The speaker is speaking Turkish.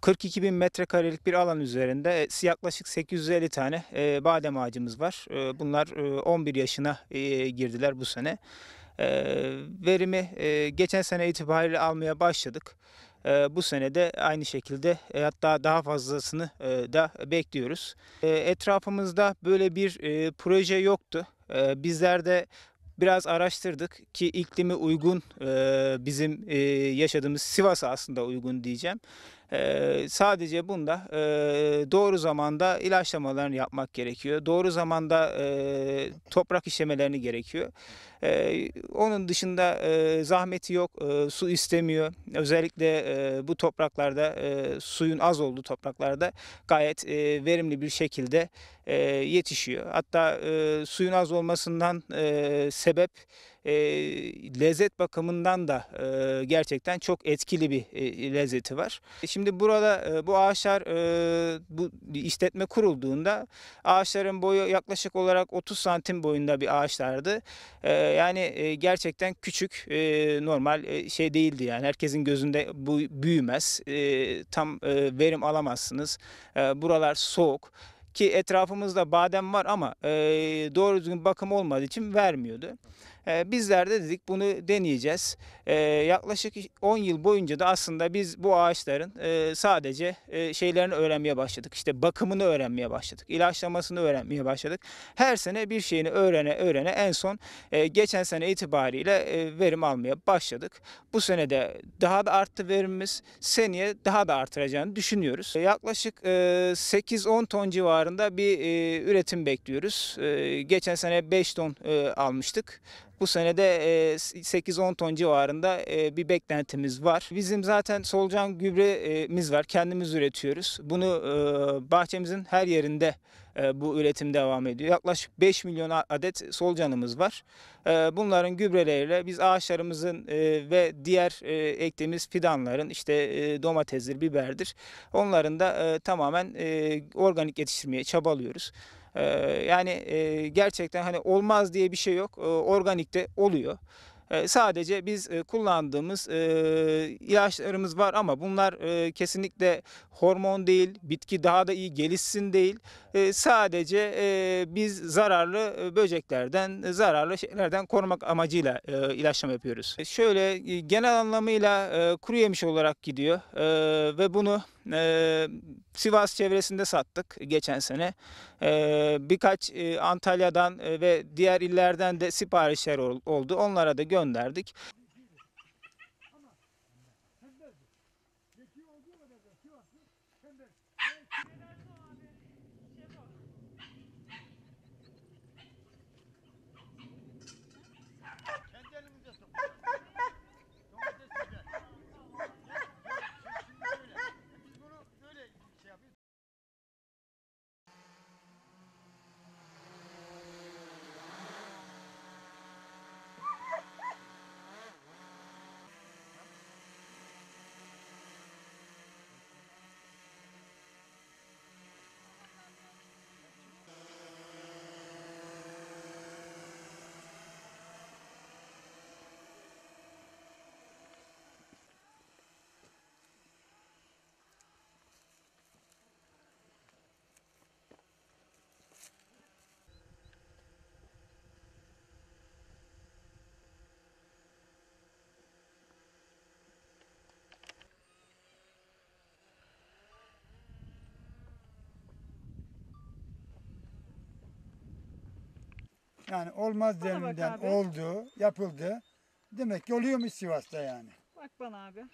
42 bin metrekarelik bir alan üzerinde e, yaklaşık 850 tane e, badem ağacımız var. E, bunlar e, 11 yaşına girdiler bu sene. Verimi geçen sene itibariyle almaya başladık. Bu sene de aynı şekilde hatta daha fazlasını da bekliyoruz. Etrafımızda böyle bir proje yoktu. Bizler de biraz araştırdık ki iklimi uygun bizim yaşadığımız Sivas'a aslında uygun diyeceğim. E, sadece bunda e, doğru zamanda ilaçlamalarını yapmak gerekiyor. Doğru zamanda e, toprak işlemelerini gerekiyor. E, onun dışında e, zahmeti yok, e, su istemiyor. Özellikle e, bu topraklarda e, suyun az olduğu topraklarda gayet e, verimli bir şekilde e, yetişiyor. Hatta e, suyun az olmasından e, sebep e, lezzet bakımından da e, gerçekten çok etkili bir e, lezzeti var. Şimdi burada e, bu ağaçlar e, bu işletme kurulduğunda ağaçların boyu yaklaşık olarak 30 santim boyunda bir ağaçlardı. E, yani e, gerçekten küçük e, normal e, şey değildi yani herkesin gözünde bu büyümez. E, tam e, verim alamazsınız. E, buralar soğuk ki etrafımızda badem var ama e, doğru düzgün bakım olmadığı için vermiyordu. E, bizler de dedik bunu deneyeceğiz. E, yaklaşık 10 yıl boyunca da aslında biz bu ağaçların e, sadece e, şeylerini öğrenmeye başladık. İşte bakımını öğrenmeye başladık. ilaçlamasını öğrenmeye başladık. Her sene bir şeyini öğrene öğrene en son e, geçen sene itibariyle verim almaya başladık. Bu sene de daha da arttı verimimiz. Seneye daha da artıracağını düşünüyoruz. Yaklaşık e, 8-10 ton civarında bir üretim bekliyoruz. Geçen sene 5 ton almıştık. Bu sene de e, 8-10 ton civarında bir beklentimiz var. Bizim zaten solucan gübremiz var. Kendimiz üretiyoruz. Bunu bahçemizin her yerinde bu üretim devam ediyor. Yaklaşık 5 milyon adet solucanımız var. Bunların gübreleriyle biz ağaçlarımızın ve diğer ektiğimiz fidanların işte domatesdir, biberdir. Onların da tamamen organik yetiştirmeye çabalıyoruz. Yani gerçekten hani olmaz diye bir şey yok. Organikte oluyor. Ee, Sadece biz e, kullandığımız e, ilaçlarımız var ama bunlar e, kesinlikle hormon değil, bitki daha da iyi gelişsin değil. Sadece biz zararlı böceklerden, zararlı şeylerden korumak amacıyla ilaçlama yapıyoruz. Şöyle genel anlamıyla kuru yemiş olarak gidiyor ve bunu Sivas çevresinde sattık geçen sene. Birkaç Antalya'dan ve diğer illerden de siparişler ol- oldu. Onlara da gönderdik. Yani olmaz Bana bak deminden abi. oldu, yapıldı. Demek ki oluyormuş Sivas'ta yani. Bak bana abi.